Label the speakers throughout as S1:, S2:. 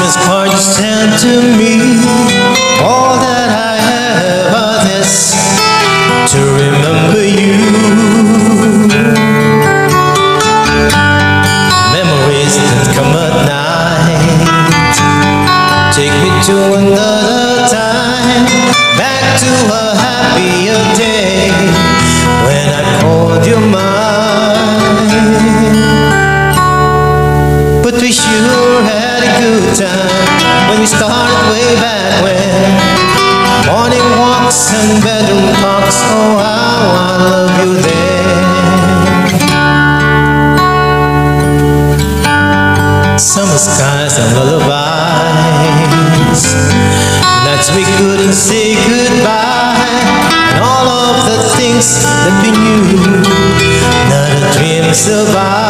S1: Christmas card you sent to me All that I have are this To remember you. Memories that come at night. Take me to another time. Back to a we started way back when. Morning walks and bedroom talks Oh, how I love you there Summer skies and lullabies. Nights we couldn't say goodbye. And all of the things that we knew Not a dream survived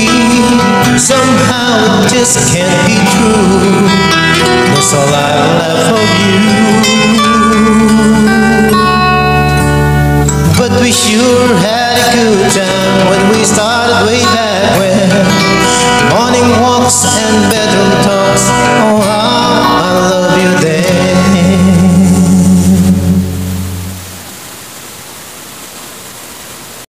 S1: Somehow it just can't be true. That's all I left